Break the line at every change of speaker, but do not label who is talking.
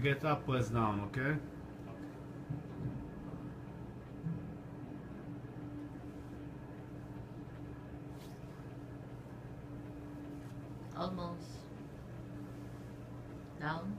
get upwards, down, okay?
Almost. Down.